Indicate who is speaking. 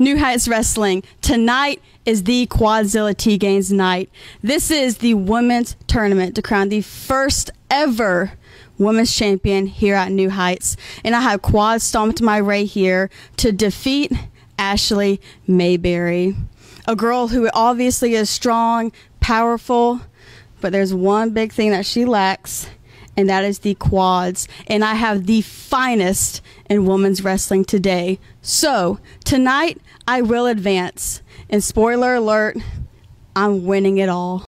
Speaker 1: New Heights Wrestling. Tonight is the Quadzilla T-Gainz night. This is the women's tournament to crown the first ever women's champion here at New Heights. And I have Quad stomped my way here to defeat Ashley Mayberry, a girl who obviously is strong, powerful, but there's one big thing that she lacks and that is the quads. And I have the finest in women's wrestling today. So tonight I will advance. And spoiler alert, I'm winning it all.